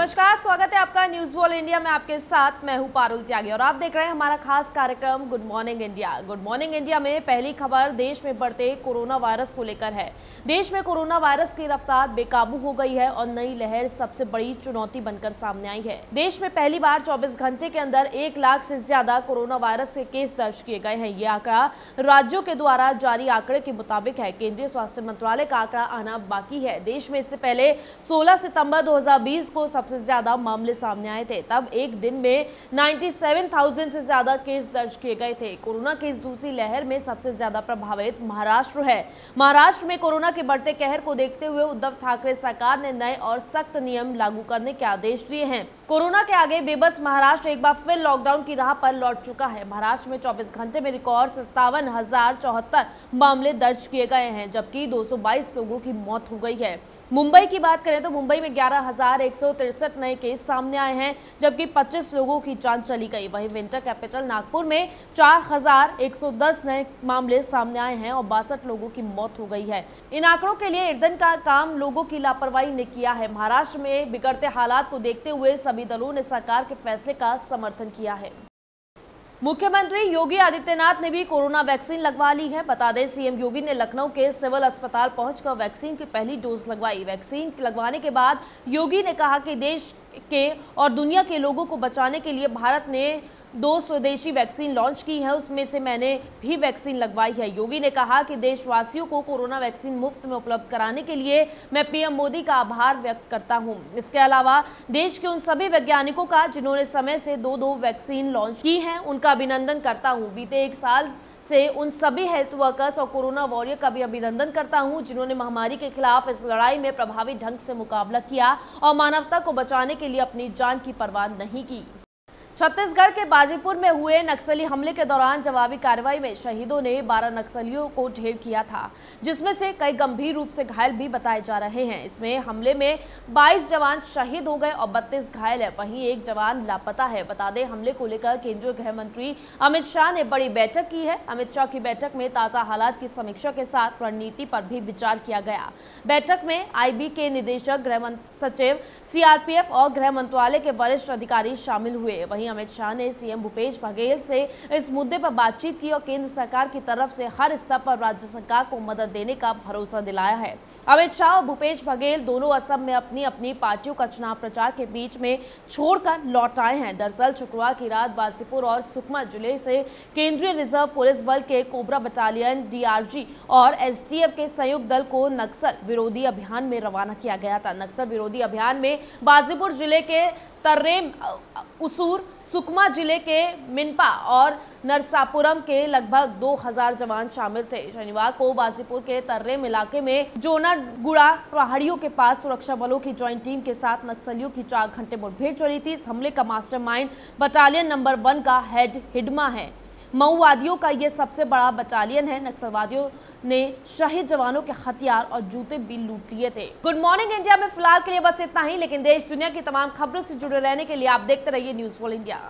नमस्कार, स्वागत है आपका न्यूज़ वॉल इंडिया में आपके साथ। मैं हूँ पारुल त्यागी और आप देख रहे हैं हमारा खास कार्यक्रम good morning India good morning India में पहली खबर देश में बढ़ते कोरोना वायरस को लेकर है। देश में कोरोना वायरस की रफ्तार बेकाबू हो गई है और नई लहर सबसे बड़ी चुनौती बनकर सामने आई है। देश में पहली बार चौबीस घंटे के अंदर एक लाख से ज़्यादा कोरोना वायरस के केस दर्ज किए गए हैं। ये आंकड़ा राज्यों के द्वारा जारी आंकड़े के मुताबिक है। केंद्रीय स्वास्थ्य मंत्रालय का आंकड़ा आना बाकी है। देश में इससे पहले सोलह सितंबर दो हज़ार बीस को ज़्यादा मामले सामने आए थे। तब एक दिन में 97,000 से ज़्यादा केस दर्ज किए गए थे। कोरोना की इस दूसरी लहर में सबसे ज़्यादा प्रभावित महाराष्ट्र है। महाराष्ट्र में कोरोना के बढ़ते कहर को देखते हुए उद्धव ठाकरे सरकार ने नए और सख्त नियम लागू करने के आदेश दिए हैं। कोरोना के आगे बेबस महाराष्ट्र एक बार फिर लॉकडाउन की राह पर लौट चुका है। महाराष्ट्र में चौबीस घंटे में रिकॉर्ड सत्तावन मामले दर्ज किए गए हैं जबकि 222 लोगों की मौत हो गई है। मुंबई की बात करें तो मुंबई में ग्यारह तिरसठ नए केस सामने आए हैं जबकि 25 लोगों की जान चली गई। वहीं विंटर कैपिटल नागपुर में 4,110 नए मामले सामने आए हैं और बासठ लोगों की मौत हो गई है। इन आंकड़ों के लिए ईर्दन का काम लोगों की लापरवाही ने किया है। महाराष्ट्र में बिगड़ते हालात को देखते हुए सभी दलों ने सरकार के फैसले का समर्थन किया है। मुख्यमंत्री योगी आदित्यनाथ ने भी कोरोना वैक्सीन लगवा ली है। बता दें, सीएम योगी ने लखनऊ के सिविल अस्पताल पहुंचकर वैक्सीन की पहली डोज लगवाई। वैक्सीन लगवाने के बाद योगी ने कहा कि देश के और दुनिया के लोगों को बचाने के लिए भारत ने दो स्वदेशी वैक्सीन लॉन्च की है। उसमें से मैंने भी वैक्सीन लगवाई है। योगी ने कहा कि देशवासियों को कोरोना वैक्सीन मुफ़्त में उपलब्ध कराने के लिए मैं पीएम मोदी का आभार व्यक्त करता हूँ। इसके अलावा देश के उन सभी वैज्ञानिकों का जिन्होंने समय से दो दो वैक्सीन लॉन्च की हैं, उनका अभिनंदन करता हूँ। बीते एक साल से उन सभी हेल्थ वर्कर्स और कोरोना वॉरियर का भी अभिनंदन करता हूँ, जिन्होंने महामारी के खिलाफ इस लड़ाई में प्रभावी ढंग से मुकाबला किया और मानवता को बचाने के लिए अपनी जान की परवाह नहीं की। छत्तीसगढ़ के बाजीपुर में हुए नक्सली हमले के दौरान जवाबी कार्रवाई में शहीदों ने 12 नक्सलियों को ढेर किया था, जिसमें से कई गंभीर रूप से घायल भी बताए जा रहे हैं। इसमें हमले में 22 जवान शहीद हो गए और 32 घायल है। वहीं एक जवान लापता है। बता दें, हमले को लेकर केंद्रीय गृह मंत्री अमित शाह ने बड़ी बैठक की है। अमित शाह की बैठक में ताज़ा हालात की समीक्षा के साथ रणनीति पर भी विचार किया गया। बैठक में आईबी के निदेशक, गृह सचिव, सीआरपीएफ और गृह मंत्रालय के वरिष्ठ अधिकारी शामिल हुए। वहीं अमित शाह ने सीएम भूपेश बघेल से इस मुद्दे पर बातचीत की और केंद्र सरकार की तरफ़ से हर स्तर पर राज्य सरकार को मदद देने का भरोसा दिलाया है। अमित शाह और भूपेश बघेल दोनों असम में अपनी अपनी पार्टियों का चुनाव प्रचार के बीच में छोड़कर लौट आए हैं। दरअसल शुक्रवार की रात बाजीपुर और सुकमा ज़िले से केंद्रीय रिज़र्व पुलिस बल के कोबरा बटालियन डीआरजी और एसटीएफ के संयुक्त दल को नक्सल विरोधी अभियान में रवाना किया गया था। नक्सल विरोधी अभियान में बाजीपुर ज़िले के तर्रेम उसूर सुकमा ज़िले के मिनपा और नरसापुरम के लगभग 2000 जवान शामिल थे। शनिवार को बाजीपुर के तर्रेम इलाके में जोनागुड़ा पहाड़ियों के पास सुरक्षा बलों की ज्वाइंट टीम के साथ नक्सलियों की चार घंटे मुठभेड़ चली थी। इस हमले का मास्टरमाइंड बटालियन नंबर वन का हेड हिडमा है। मऊवादियों का ये सबसे बड़ा बटालियन है। नक्सलवादियों ने शहीद जवानों के हथियार और जूते भी लूट लिए थे। गुड मॉर्निंग इंडिया में फ़िलहाल के लिए बस इतना ही, लेकिन देश दुनिया की तमाम खबरों से जुड़े रहने के लिए आप देखते रहिए न्यूज़ वॉल इंडिया